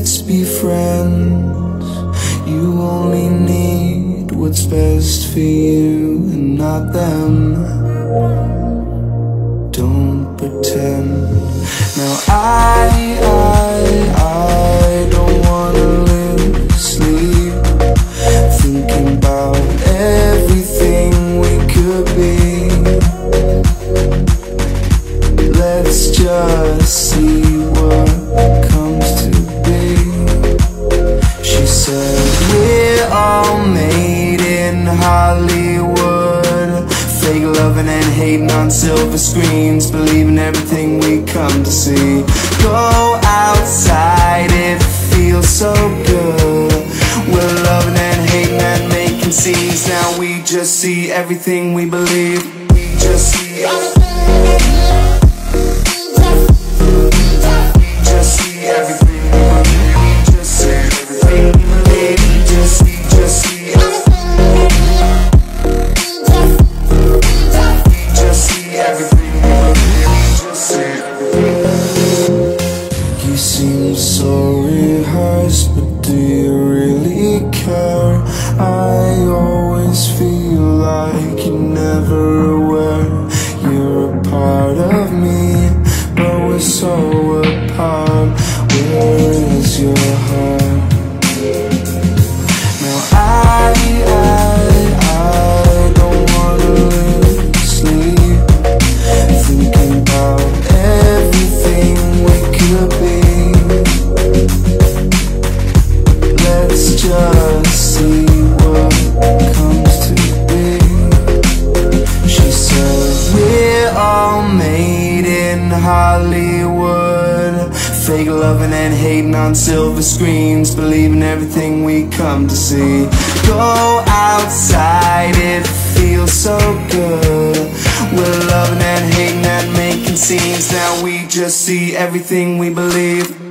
let's be friends. You only need what's best for you and not them. Don't pretend. Now I, I Hollywood. Fake loving and hating on silver screens. Believing everything we come to see. Go outside, it feels so good. We're loving and hating and making scenes. Now we just see everything we believe. We just see Fake loving and hating on silver screens Believing everything we come to see. Go outside, it feels so good. We're loving and hating and making scenes. Now we just see everything we believe